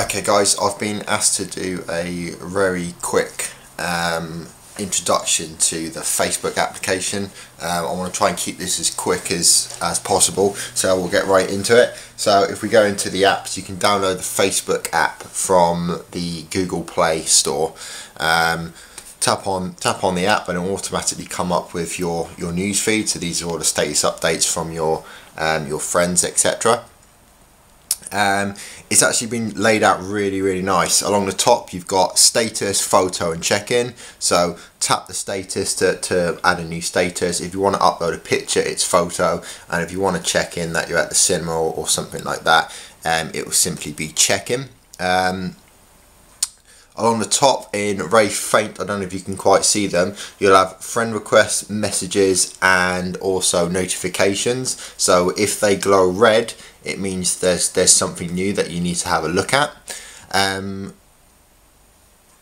Okay guys, I've been asked to do a very quick um, introduction to the Facebook application. Um, I want to try and keep this as quick as, as possible, so we'll get right into it. So if we go into the apps, you can download the Facebook app from the Google Play Store. Um, tap on tap on the app and it will automatically come up with your your news feed so these are all the status updates from your um, your friends etc um, it's actually been laid out really really nice. Along the top you've got status photo and check-in. So tap the status to, to add a new status. If you want to upload a picture it's photo. And if you want to check in that you're at the cinema or, or something like that um, it will simply be check-in. Um, along the top in very faint I don't know if you can quite see them you'll have friend requests messages and also notifications. So if they glow red it means there's there's something new that you need to have a look at. Um,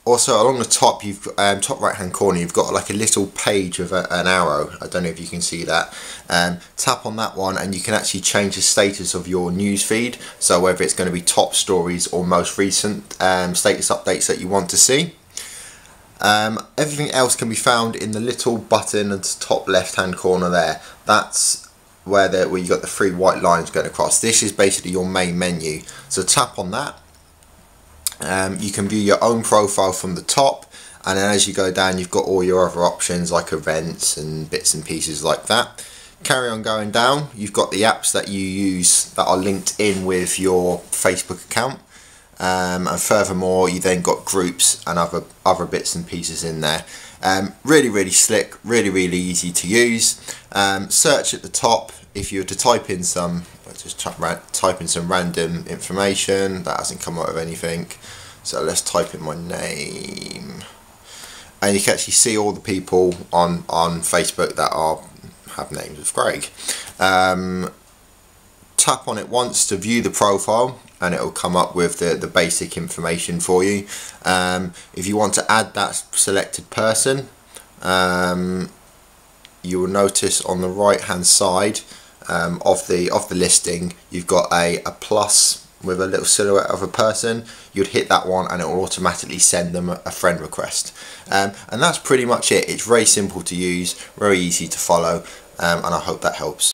also along the top you've um, top right hand corner you've got like a little page of a, an arrow I don't know if you can see that um, tap on that one and you can actually change the status of your news feed so whether it's going to be top stories or most recent um, status updates that you want to see um, everything else can be found in the little button at the top left hand corner there that's where, the, where you got the three white lines going across. This is basically your main menu. So tap on that. Um, you can view your own profile from the top and then as you go down you've got all your other options like events and bits and pieces like that. Carry on going down, you've got the apps that you use that are linked in with your Facebook account. Um, and furthermore you then got groups and other other bits and pieces in there. Um, really really slick really really easy to use. Um, search at the top. If you were to type in some just type in some random information that hasn't come out of anything. So let's type in my name. And you can actually see all the people on on Facebook that are have names of Greg. um, tap on it once to view the profile and it will come up with the, the basic information for you. Um, if you want to add that selected person, um, you will notice on the right hand side um, of the of the listing you've got a, a plus with a little silhouette of a person. You'd hit that one and it will automatically send them a, a friend request. Um, and that's pretty much it. It's very simple to use very easy to follow um, and I hope that helps